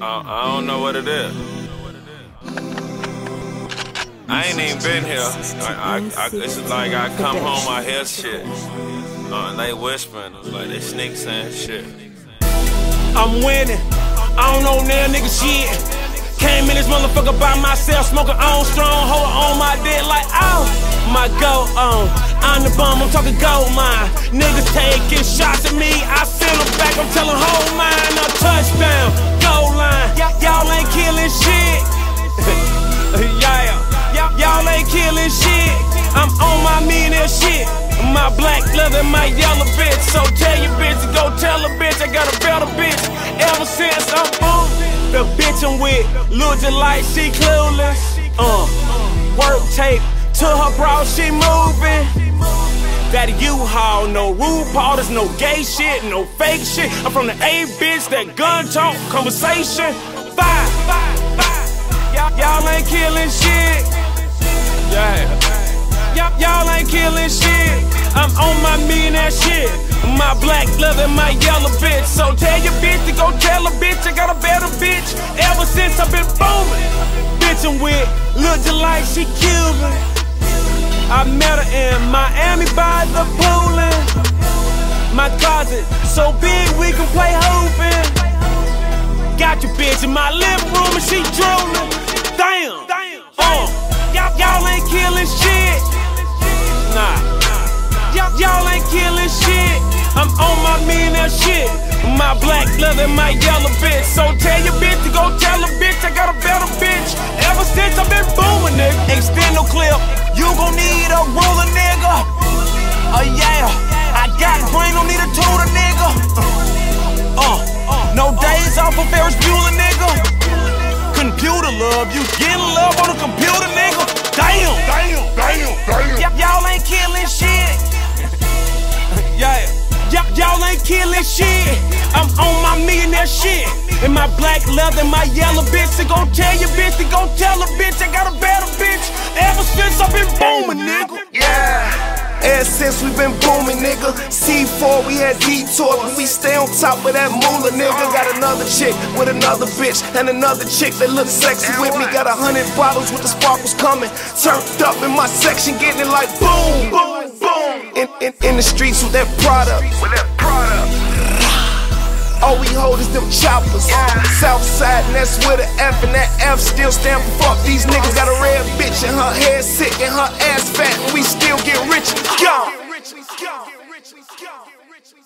I, don't know what it is. I ain't even been here. I, I, I, it's like I come home, I hear shit. Uh, they whispering, like they sneak saying shit. I'm winning. I don't know now, nigga, shit. Came in this motherfucker by myself, smoking on strong, hold on my dick like, oh, my go on. I'm the bum, I'm talking gold mine. Niggas taking shots at me, I send them back, I'm telling whole mine a touchdown, goal line. Black leather, my yellow bitch. So tell your bitch to go tell a bitch I got a better bitch. Ever since I'm born, the bitch I'm with, just like she clueless. Uh, work tape to her bra, she moving. That U-Haul, no RuPaul, there's no gay shit, no fake shit. I'm from the A bitch, that gun talk, conversation. Five, five, five. Y'all ain't killing shit. Yeah. Y'all ain't killing shit. I'm on my mean ass shit. My black leather, my yellow bitch. So tell your bitch to go tell a bitch I got a better bitch. Ever since I've been booming. bitchin' with, just like she Cuban. I met her in Miami by the poolin'. My closet so big we can play hoopin'. Got your bitch in my living room and she droolin'. Damn, uh, y'all ain't killing shit. My mean ass shit. My black leather, my yellow bitch. So tell your bitch to go tell a bitch I got a better bitch. Ever since I've been booming, nigga. Extend no clip, you gon' need a ruler, nigga. Oh yeah, I got brain, don't need a tutor, nigga. Uh, no days off of Y'all killing shit. I'm on my millionaire shit. And my black leather, my yellow bitch. To go tell your bitch, to go tell a bitch I got a better bitch. Ever since I've been booming, nigga. Yeah. Ever since we been booming, nigga. C4, we had detour, but we stay on top of that moolah, nigga. Got another chick with another bitch, and another chick that looks sexy with me. Got a hundred bottles with the sparkles coming. Turned up in my section, getting it like boom, boom. In, in, in the streets with that product. All we hold is them choppers. South Southside, and that's where the F, and that F still stand for fuck. These niggas got a red bitch, and her hair sick, and her ass fat, and we still get rich. Gone. Get rich, we gone. Get rich, we. Get rich, we.